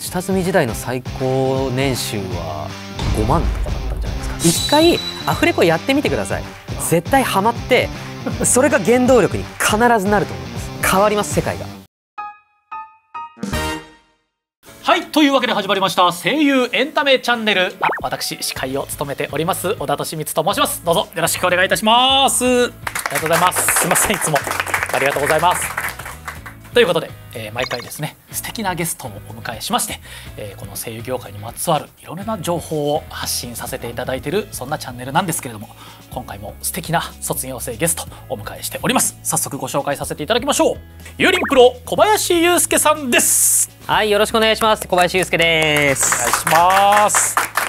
下積み時代の最高年収は5万とかだったんじゃないですか。一回アフレコやってみてください。絶対ハマってそれが原動力に必ずなると思います。変わります世界が。はいというわけで始まりました声優エンタメチャンネル。あ私司会を務めております小田利光と申します。どうぞよろしくお願いいたします。ありがとうございます。すいませんいつも。ありがとうございますということで、えー毎回ですね素敵なゲストをお迎えしまして、えーこの声優業界にまつわるいろいろな情報を発信させていただいているそんなチャンネルなんですけれども今回も素敵な卒業生ゲストお迎えしております。早速ご紹介させていただきましょう。ゆうりんプロ小林祐介さんです。はいよろしくお願いします。小林祐介です。お願いします。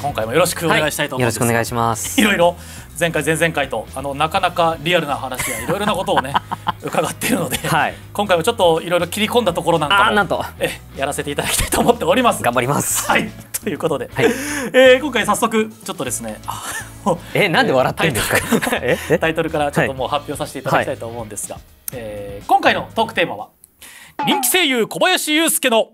今回もよろしくお願いしたいと思うんですよろしくお願いします。いろいろ前回前々回とあのなかなかリアルな話やいろいろなことをね 伺っているので、はい。今回もちょっといろいろ切り込んだところなんかもなんと。えやらせていただきたいと思っております。頑張ります。はい。ということで、はい。えー今回早速ちょっとですねえなんで笑ってんですか？タイトルええ？タイトルからちょっともう発表させていただきたいと思うんですが、えー今回のトークテーマは人気声優小林祐介の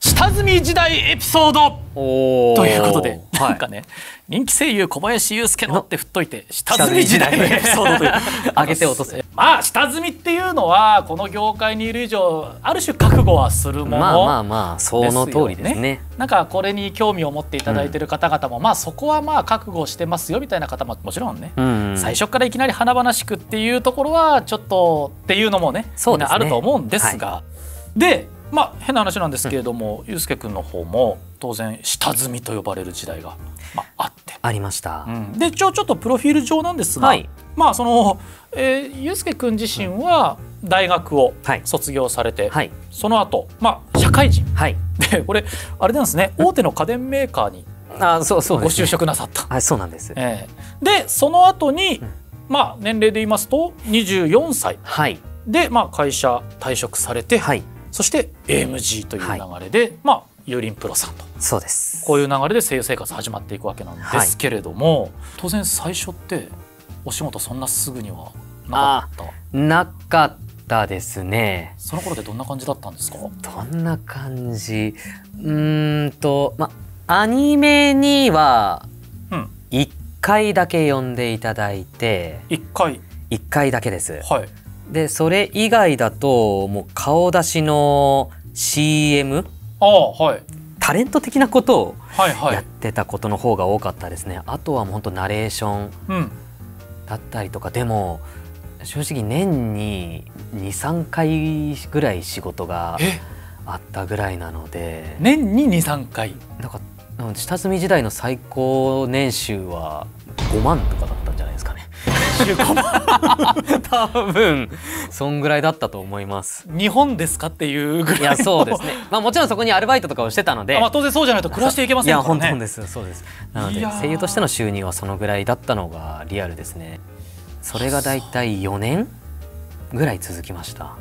下積み時代エピソード。ということで、はい。なんかね人気声優小林祐介のって振っといて下積み時代のエピソードという上げて落とす。まあ下積みっていうのはこの業界にいる以上ある種覚悟はするものまあまあまあその通りですね。なんかこれに興味を持っていただいている方々も、まあそこはまあ覚悟してますよみたいな方ももちろんね、うん。最初からいきなり華々しくっていうところはちょっとっていうのもねそうね。あると思うんですが、でまあ変な話なんですけれども、ゆうすけくんの方も当然下積みと呼ばれる時代が、まあ、あって。ありました、うん。で一応ちょっとプロフィール上なんですが、はい。まあその、えー、ゆうすけくん自身は大学をはい。卒業されて、はい。その後まあ社会人。はい。でこれあれなんですね大手の家電メーカーにあそうそうご就職なさった。はいそうなんです。ええ。でその後に、ん。まあ年齢で言いますと24歳。はい。で、まあ、会社退職されて、はいそして AMG という流れで、まあユーリンプロさんと。そうです。こういう流れで声優生活始まっていくわけなんですけれども、当然最初ってお仕事そんなすぐにはなかった？なかったですね。その頃でどんな感じだったんですか？どんな感じ？うーんとまアニメにはうん。1回だけ呼んでいただいて一回。1回だけです。はいでそれ以外だともう顔出しの CM ああはい。タレント的なことをやっはい。はいてたことの方が多かったですね、あとはもうほんとナレーションうん。だったりとか。でも正直年に23回ぐらい仕事がえ？あったぐらいなので。年に23回？なんかうん下積み時代の最高年収は5万とかだったんじゃないですかね 多分そんぐらいだったと思います。日本ですかっていうぐらいの。いやそうですね。まあもちろんそこにアルバイトとかをしてたので。あまあ当然そうじゃないと暮らしていけませんからね。いや本当です。そうです。なので声優としての収入はそのぐらいだったのがリアルですね。それがだいたい4年ぐらい続きました。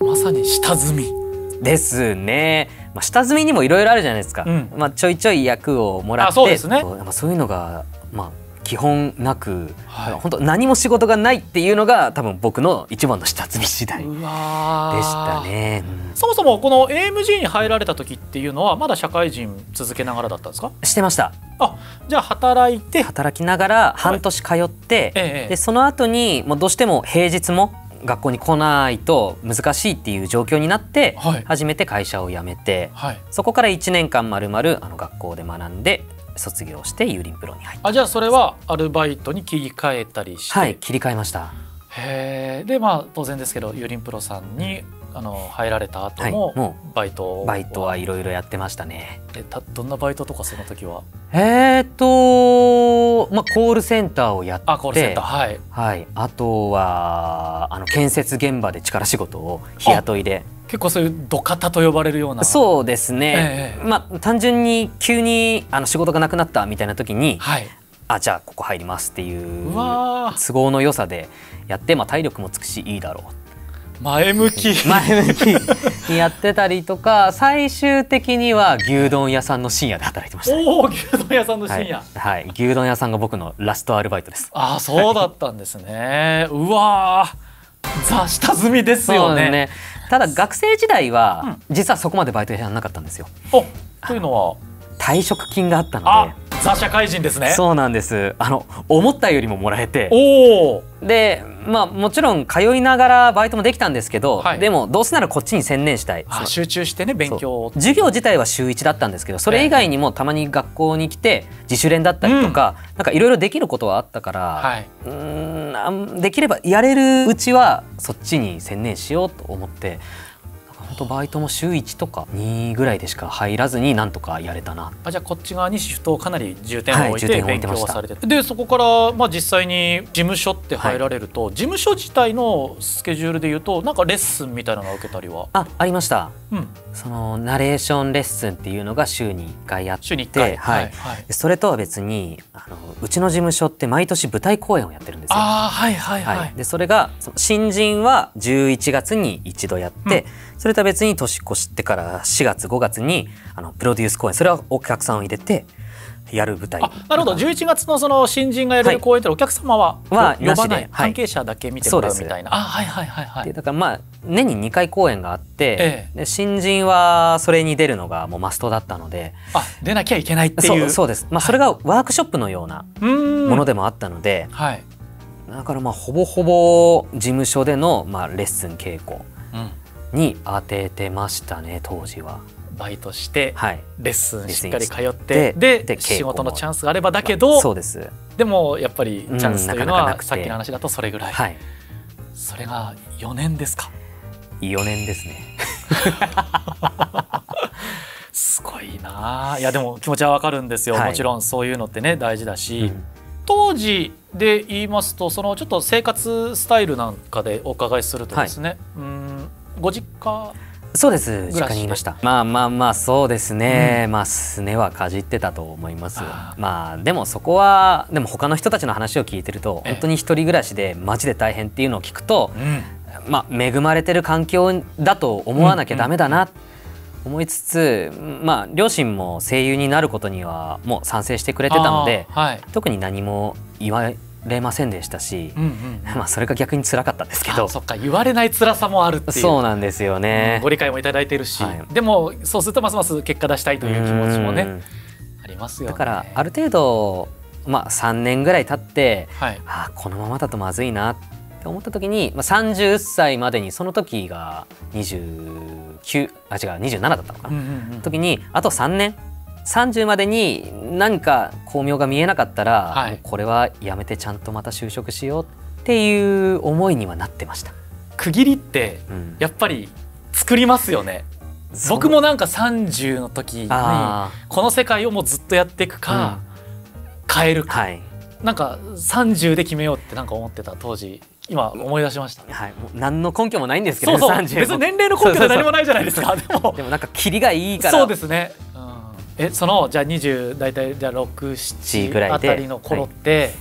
まさに下積み。ですね、まあ、下積みにもいろいろあるじゃないですか、うん。まあ、ちょいちょい役をもらってあそうですね。こまあ、そういうのが、まあ、基本なく、はい。本当何も仕事がないっていうのが多分僕の一番の下積み時代でしたね、うん。そもそもこの AMG に入られた時っていうのはまだ社会人続けながらだったんですか？してました。あじゃあ働いて？働きながら半年通って、ええでその後にもうどうしても平日も学校に来ないと難しいっていう状況になって、はい。初めて会社を辞めてはい。そこから1年間まるまるあの学校で学んで卒業してユーリンプロに入ってあじゃあそれはアルバイトに切り替えたりして、はい切り替えました。へえでまあ当然ですけどユーリンプロさんにあの入られた後も,、はいもバイトバイトはいろいろやってましたね。えたどんなバイトとかその時は？えーとまあコールセンターをやってあコールセンターはい。はい、あとはあの建設現場で力仕事を日雇いで結構そういう土方と呼ばれるような。そうですね、ええまあ単純に急にあの仕事がなくなったみたいな時にはい。あじゃあここ入りますっていう都合の良さでやって、まあ、体力もつくしいいだろ前向き。う 前向きにやってたりとか最終的には牛丼屋さんの深夜で働いてました、おお牛丼屋さんの深夜、はい。はい、牛丼屋さんが僕のラストアルバイトです。ああそうだったんですね。うわー。ザ下積みですよね。ねただ学生時代は、実はそこまでバイトやらなかったんですよ。おというのは？退職金があったのあでザ社会人ですね。そうなんです。あの思ったよりももらえて。でまあもちろん通いながらバイトもできたんですけど、はい。でもどうせならこっちに専念したい。集中してね勉強授業自体は週1だったんですけどそれ以外にもたまに学校に来て自主練だったりとか、なんかいろいろできることはあったから、はい。うんできればやれるうちはそっちに専念しようと思ってなんか本当バイトも週1とか2ぐらいでしか入らずになんとかやれたな。あじゃあこっち側にシフトをかなり重点を置いはい勉強をされて、でそこからまあ実際に事務所って入られると、事務所自体のスケジュールでいうとなんかレッスンみたいなのを受けたりは、あありました。うん、そのナレーションレッスンっていうのが週に1回あって。週に1回、はい。はい、でそれとは別にあのうちの事務所って毎年舞台公演をやってるんですよ。ああはいはいはい、はい、でそれが新人は11月に一度やって、それとは別に年越してから4月5月にあのプロデュース公演それはお客さんを入れてやる舞台。あなるほど。11月のその新人がやれる公演ってお客様はは呼ばないはい。関係者だけ見てもらうみたいな、あはいはいはいはい。でだからまあ年に2回公演があって、えで新人はそれに出るのがもうマストだったので。あ出なきゃいけないっていう。そうです、まあ、それがワークショップのようなものでもあったので、はい、だからまあほぼほぼ事務所でのまあレッスン稽古。うん、に当ててましたね当時は。バイトしてはい。レッスンしっかり通ってで仕事のチャンスがあればだけどそうです。でもやっぱりチャンスというのうんなさっきの話だとそれぐらい、はい。それが4年ですか？4年ですね。すごいな。あいやでも気持ちはわかるんですよ、はい。もちろんそういうのってね大事だし、うん。当時で言いますとそのちょっと生活スタイルなんかでお伺いするとですね、うんご実家？そうです実家にいました。まあまあまあそうですね、まあすねはかじってたと思います。まあでもそこはでも他の人たちの話を聞いてるとええ。本当に一人暮らしでマジで大変っていうのを聞くとうん。まあ恵まれてる環境だと思わなきゃダメだな思いつつまあ両親も声優になることにはもう賛成してくれてたのではい。特に何も言われませんでしたしうんうん まあそれが逆に辛かったんですけあどそっか言われない辛さもあるっていう。そうなんですよね。ご。理解もいただいてるし、はい。でもそうするとますます結果出したいという気持ちもねうん。ありますよね。だからある程度まあ3年ぐらい経ってはい。あーこのままだとまずいなって思った時に、まあ、30歳までにその時が29あ違う27だったのかな、うんうんうん時にあと3年30までに何か巧妙が見えなかったら、はい。これはやめてちゃんとまた就職しようっていう思いにはなってました。区切りってうん。やっぱり作りますよね。そう。僕もなんか30の時にあこの世界をもうずっとやっていくか、変えるか、ーはい。なんか30で決めようってなんか思ってた当時今思い出しました。はい、もう何の根拠もないんですけどそうそう。30別に年齢の根拠で何もないじゃないですか。でも。でもなんかキリがいいから。そうですね、うん、えそのじゃあ20大体じゃあ7ぐら67いで。あたりの頃って、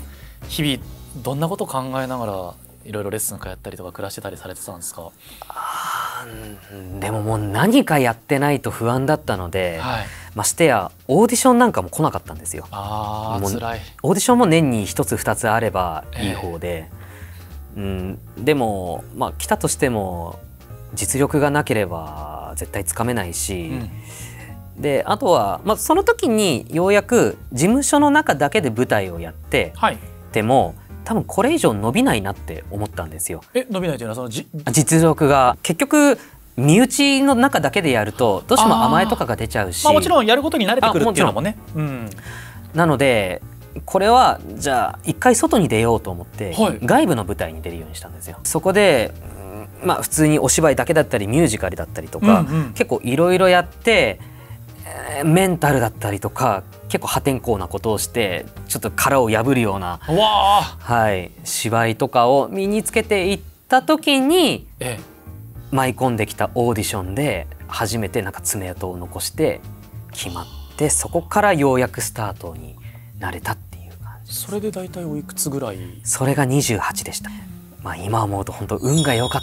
日々どんなこと考えながらいろいろレッスン通ったりとか暮らしてたりされてたんですか、うんでももう何かやってないと不安だったので、はい、ましてやオーディションなんかも来なかったんですよ。あオーディションも年に1つ2つあればいい方で、うん、でもまあ来たとしても実力がなければ絶対つかめないし、うんであとは、まあ、その時にようやく事務所の中だけで舞台をやってはい。でも多分これ以上伸びないなって思ったんですよ。え伸びないというのはそのじ実力が。結局身内の中だけでやるとどうしても甘えとかが出ちゃうし。まあ、もちろんやることに慣れてくるあっていうのもね。うん。なのでこれはじゃあ一回外に出ようと思って、はい。外部の舞台に出るようにしたんですよ。そこでうんまあ普通にお芝居だけだったりミュージカルだったりとか、うんうん。結構いろいろやってえーメンタルだったりとか結構破天荒なことをしてちょっと殻を破るような、はい、芝居とかを身につけていった時にえ舞い込んできたオーディションで初めてなんか爪痕を残して決まってそこからようやくスタートになれたっていう感じそれで大体おいくつぐらい？それが28でした、まあ、今思うと本当運が良かっ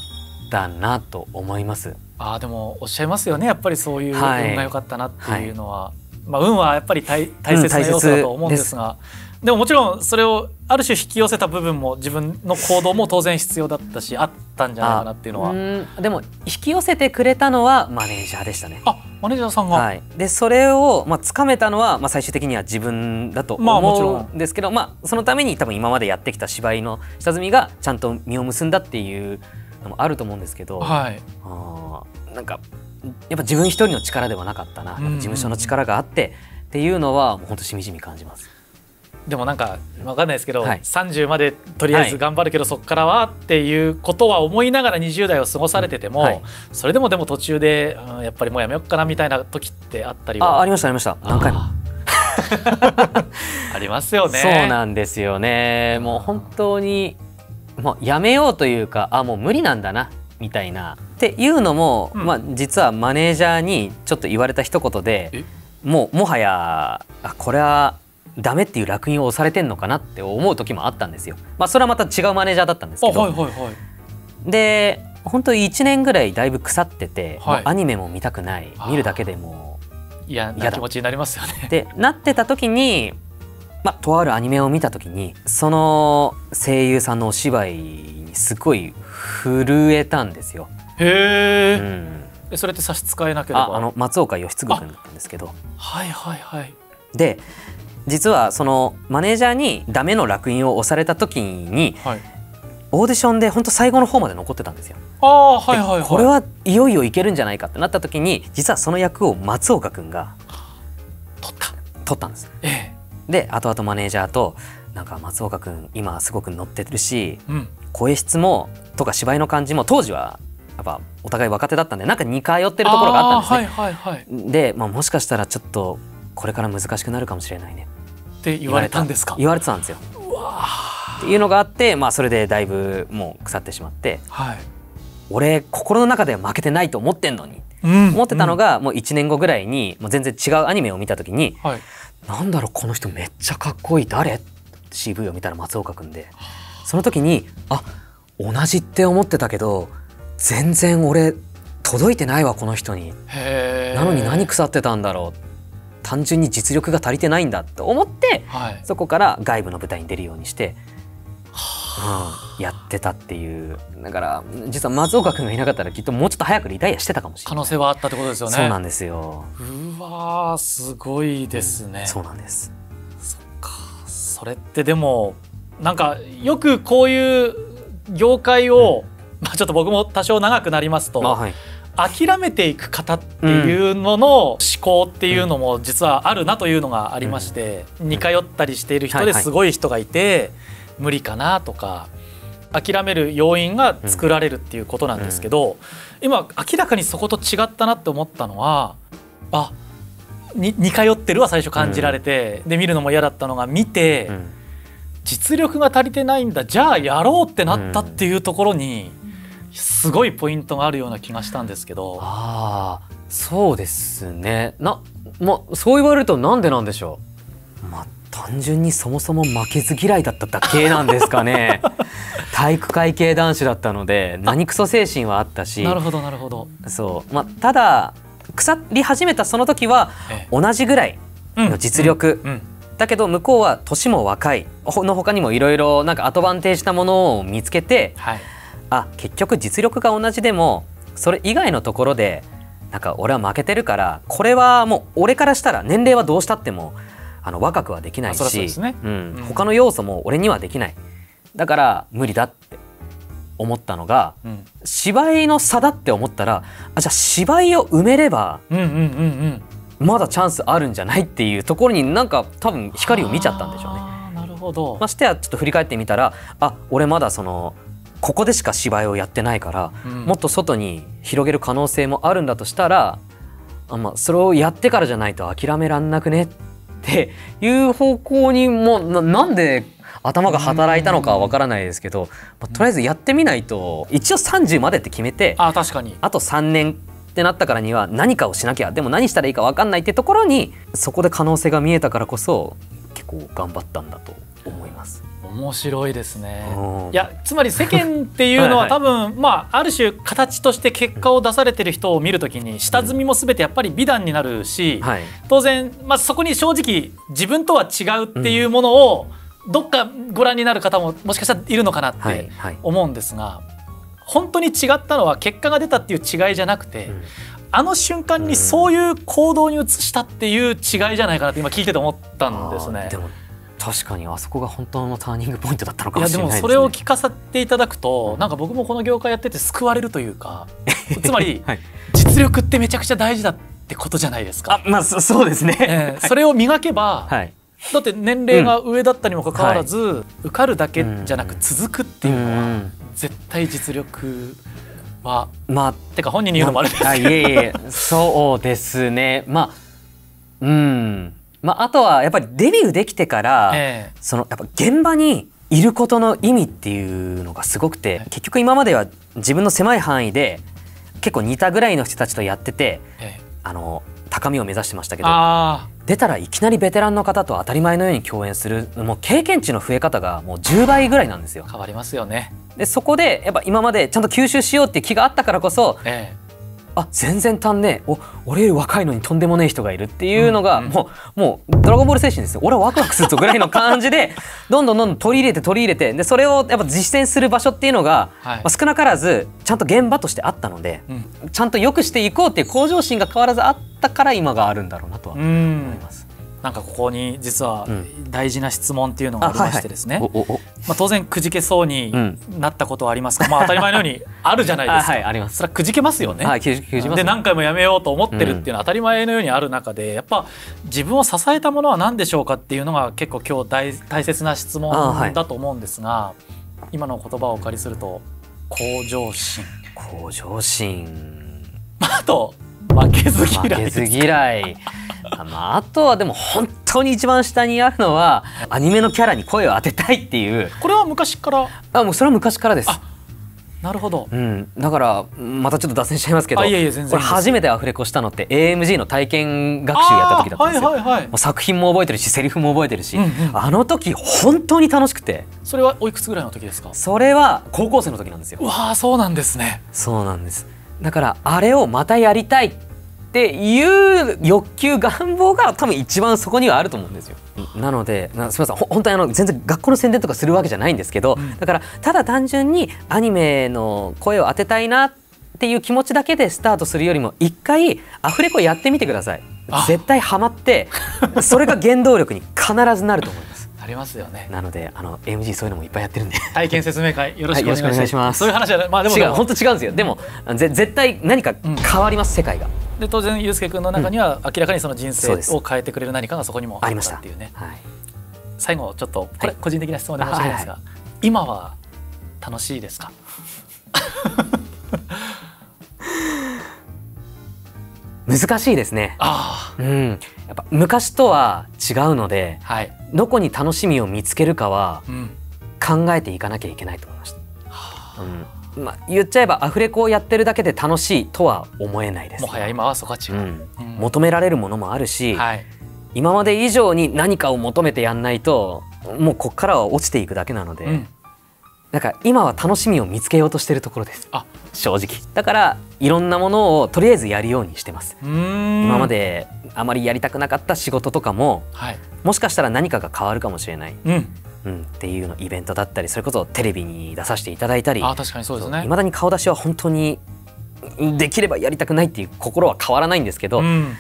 たなと思いますあーでもおっしゃいますよね。やっぱりそういう運はい。が良かったなっていうのは、まあ、運はやっぱり大大切な要素だと思うんですが、でももちろんそれをある種引き寄せた部分も自分の行動も当然必要だったしあったんじゃないかなっていうのは。あうん。でも引き寄せてくれたのはマネージャーでしたね。あマネージャーさんが、はい、でそれを、まあ、掴めたのは、まあ、最終的には自分だとまあもちろん。思うんですけど、まあ、そのために多分今までやってきた芝居の下積みがちゃんと実を結んだっていうのもあると思うんですけど、はい。あーなんかやっぱ自分一人の力ではなかったな、うんうんうん。事務所の力があってっていうのはもう本当しみじみ感じます。でもなんかわかんないですけど、はい。30までとりあえず頑張るけど、そこからはっていうことは思いながら20代を過ごされてても、うん。はい。それでもでも途中で、うんやっぱりもうやめようかなみたいな時ってあったりは？あありましたありました。何回も。ありますよね。そうなんですよね。もう本当にもうやめようというかあもう無理なんだなみたいな。っていうのも、うん。まあ、実はマネージャーにちょっと言われた一言え？でもうもはやあこれはダメっていう烙印を押されてんのかなって思う時もあったんですよ。まあ、それはまた違うマネージャーだったんですあけど、はいはいはい。で本当1年ぐらいだいぶ腐ってて、はい。アニメも見たくない。見るだけでも嫌嫌だ。な気持ちになりますよね。でなってた時に、まあ、とあるアニメを見た時にその声優さんのお芝居にすごい震えたんですよ。へえ、うん、えそれって差し支えなければ？ああの松岡義嗣君だったんですけどはいはいはい。で実はそのマネージャーにダメの烙印を押された時にはい、オーディションで本当最後の方まで残ってたんですよ。ああはいはいはい。これはいよいよいけるんじゃないかってなった時に実はその役を松岡君が取った。取ったんです。えで後々マネージャーとなんか松岡君今すごく乗ってるしえうん。声質もとか芝居の感じも当時はやっぱお互い若手だったんでなんか似通ってるところがあったんですね。はいはいはい。で、まあ、もしかしたらちょっとこれから難しくなるかもしれないねって言われたんですか？言われてたんですよ。っていうのがあって、まあ、それでだいぶもう腐ってしまってはい。俺心の中では負けてないと思ってんのにうん思ってたのがもう1年後ぐらいにもう全然違うアニメを見た時にはい。なんだろうこの人めっちゃかっこいい誰？CV を見たら松岡君でその時にあ同じって思ってたけど全然俺届いてないわこの人に。なのに何腐ってたんだろう単純に実力が足りてないんだと思ってはい。そこから外部の舞台に出るようにして、うん、やってたっていう。だから実は松岡君がいなかったらきっともうちょっと早くリタイアしてたかもしれ可ない。能性はあったってことですよね。そうなんですよ、うわーすごいですね。そうなんです。か。それってでもなんかよくこういう業界を、まあ、ちょっと僕も多少長くなりますと、まあはい。諦めていく方っていうのの思考っていうのも実はあるなというのがありまして、似通ったりしている人ですごい人がいて、無理かなとか諦める要因が作られるっていうことなんですけど、今明らかにそこと違ったなって思ったのはあに似通ってるは最初感じられて、で見るのも嫌だったのが見て、うん。実力が足りてないんだじゃあやろうってなったっていうところにすごいポイントがあるような気がしたんですけど。ああそうですね。なまあそう言われるとなんでなんでしょう？まあ単純にそもそも負けず嫌いだっただけなんですかね。体育会系男子だったので何クソ精神はあったし。なるほどなるほど。そう、まあ、ただ腐り始めたその時はえ同じぐらいえの実力、うん。うん。だけど向こうは年も若い。ほの他にもいろいろなんかアドバンテージなものを見つけてはい。あ結局実力が同じでもそれ以外のところでなんか俺は負けてるからこれはもう俺からしたら年齢はどうしたってもあの若くはできないしうんうん他の要素も俺にはできないだから無理だって思ったのがうん芝居の差だって思ったらあじゃあ芝居を埋めればうんうんうんうん。まだチャンスあるんじゃないっていうところになんか多分光を見ちゃったんでしょうね。なるほど。ましてやちょっと振り返ってみたらあ俺まだそのここでしか芝居をやってないから、うんもっと外に広げる可能性もあるんだとしたらあ、まあ、それをやってからじゃないと諦めらんなくねっていう方向にもななんで頭が働いたのかは分からないですけど、まあとりあえずやってみないと一応30までって決めてあ確かに。あと3年ってなったからには何かをしなきゃでも何したらいいか分かんないってところにそこで可能性が見えたからこそ結構頑張ったんだと思います。面白いですね。うん。いやつまり世間っていうのは はい多分まあある種形として結果を出されてる人を見るときに下積みも全てやっぱり美談になるし、はい、当然、まあ、そこに正直自分とは違うっていうものをどっかご覧になる方ももしかしたらいるのかなっはいてはい。思うんですが本当に違ったのは結果が出たっていう違いじゃなくて、うん。あの瞬間にそういう行動に移したっていう違いじゃないかなって今聞いてて思ったんですね確かにあそこが本当のターニングポイントだったのかもしれないですね。もそれを聞かせていただくとなんか僕もこの業界やってて救われるというか つまりはい、実力ってめちゃくちゃ大事だってことじゃないですか。あまあそ そうですね。えーそれを磨けば、はい。だって年齢が上だったにもかかわらず、受かるだけじゃなく続くっていうのは、ん絶対実力はまあてか本人に言うのもあれですあけど、いえいえそうですね。まあうんまああとはやっぱりデビューできてから、ええそのやっぱ現場にいることの意味っていうのがすごくて、はい結局今までは自分の狭い範囲で結構似たぐらいの人たちとやっててええあの高みを目指してましたけどあ出たらいきなりベテランの方と当たり前のように共演するもう経験値の増え方がもう10倍ぐらいなんですよあ。変わりますよね。でそこでやっぱ今までちゃんと吸収しようっていう気があったからこそえあ全然足んねえ。お俺より若いのにとんでもねえ人がいるっていうのが、うんうん。もうもうドラゴンボール精神ですよ。俺はワクワクするぞぐらいの感じで どんどんどんどん取り入れて取り入れてでそれをやっぱ実践する場所っていうのが、はい。まあ、少なからずちゃんと現場としてあったのでえうん。ちゃんと良くしていこうっていう向上心が変わらずあったから今があるんだろうなとはう思いんます。なんかここに実はうん。大事な質問っていうのがありましてですね、おお。おまあ、当然くじけそうにうん。なったことはありますが、まあ、当たり前のようにあるじゃないですか。あはいあります。それはくじけますよね。はい、90 90ますで何回もやめようと思ってるっていうのは当たり前のようにある中でやっぱ自分を支えたものは何でしょうかっていうのが結構今日大大切な質問だと思うんですが、今の言葉をお借りすると向上心。向上心。あと負けず負嫌いですけず嫌い。あ,、まあ、あとはでも本当に一番下にあるのはアニメのキャラに声を当てたいっていう。これは昔から？あもうそれは昔からです。あなるほど。うん、だからまたちょっと脱線しちゃいますけどあいえいえ全然初めてアフレコしたのって AMG の体験学習やった時だったんですよ、はいはいはい。もう作品も覚えてるしセリフも覚えてるし、うんうん。あの時本当に楽しくて。それはおいくつぐらいの時ですか？それは高校生の時なんですよ。うわあそうなんですね。そうなんですだからあれをまたやりたいっていう欲求願望が多分一番そこにはあると思うんですよ。なのでなすみません。ほ本当にあの全然学校の宣伝とかするわけじゃないんですけど、うん。だからただ単純にアニメの声を当てたいなっていう気持ちだけでスタートするよりも一回アフレコやってみてください。あ。絶対ハマってそれが原動力に必ずなると思いますありますよね。なのであの MG そういうのもいっぱいやってるんで。体験説明会よろしくお願いします,、はいそういう話じゃないまあでも違う本当違うんですよ。でもぜ絶対何か変わります、世界が。で当然ゆうすけ君の中には明らかにその人生を変えてくれる何かがそこにもありましたたっていうね。はい。最後ちょっとこれはい。個人的な質問で申し訳ないですが、今は楽しいですか？難しいですね。あうん、やっぱ昔とは違うのであはい、どこに楽しみを見つけるかはうん、考えていかなきゃいけないと思いました。うん。まあ、言っちゃえばアフレコをやってるだけで楽しいとは思えないです。もはや今はそこは違う、うん。うん。求められるものもあるし、はい。今まで以上に何かを求めてやんないともうこっからは落ちていくだけなので、うんだから今は楽しみを見つけようとしてるところです。あ。正直。だからいろんなものをとりあえずやるようにしてます、今まであまりやりたくなかった仕事とかもはい。もしかしたら何かが変わるかもしれない、うん。うん、っていうのイベントだったりそれこそテレビに出させていただいたり。あ確かにそうですね。いまだに顔出しは本当にできればやりたくないっていう心は変わらないんですけど、うん。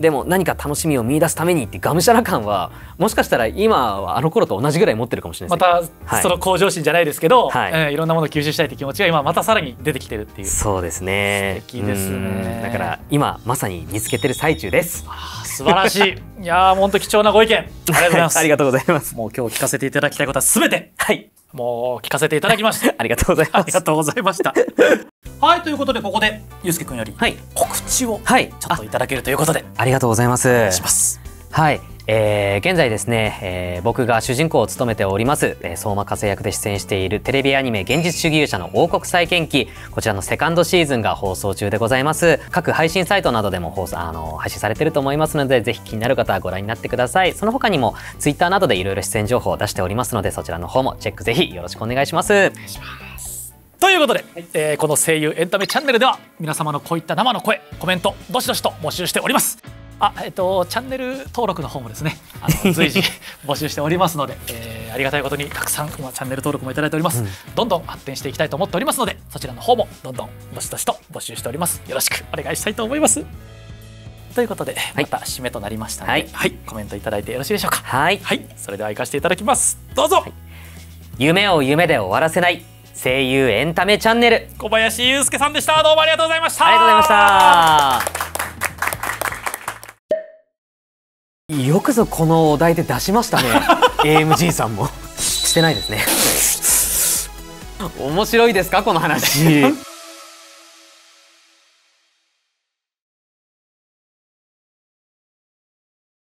でも何か楽しみを見出すためにってがむしゃら感はもしかしたら今はあの頃と同じぐらい持ってるかもしれなまいですね。たはい。その向上心じゃないですけど、はい。いえーいろんなものを吸収したいって気持ちが今またさらに出てきてるっていう。そうですね。素敵ですね。うん。だから今まさに見つけてる最中です。あー素晴らしい。いやー本当貴重なご意見。ありがとうございます。ありがとうございます。もう今日聞かせていただきたいことはすべて。はいもう聞かせていただきました。ありがとうございあます。りがとうございました。はいということでここでゆうすけくんよりはい。告知をはい。ちょっといただけるということで。ありがとうございます。お願いしますはい、えー現在ですね、えー僕が主人公を務めております、えー相馬和也役で出演しているテレビアニメ現実主義勇者の王国再建記こちらのセカンドシーズンが放送中でございます。各配信サイトなどでも放送あの配信されてると思いますのでぜひ気になる方はご覧になってください。その他にもツイッターなどでいろいろ出演情報を出しておりますのでそちらの方もチェックぜひよろしくお願いします。ということで、えーこの声優エンタメチャンネルでは皆様のこういった生の声コメントどしどしと募集しております。あえっ、とチャンネル登録の方もですねあの 随時 募集しておりますので、えーありがたいことにたくさん今チャンネル登録もいただいております、どんどん発展していきたいと思っておりますのでそちらの方もどんどんどしどしと募集しております。よろしくお願いしたいと思います。ということでまた締めとなりましたので、はい。コメントいただいてよろしいでしょうか。はい。はい。それでは行かせていただきます。どうぞ、夢を夢で終わらせない声優エンタメチャンネル。小林祐介さんでした。どうもありがとうございました。ありがとうございましたよくぞこのお題で出しましたね。AMG さんも。してないですね。面白いですかこの話